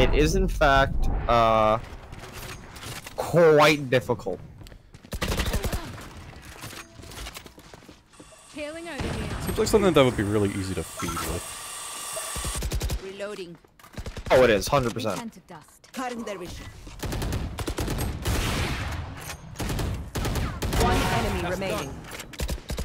It is in fact uh quite difficult. Seems like something that would be really easy to feed with. Reloading. Oh, it is, hundred percent. Cutting their vision. One enemy remaining. Done.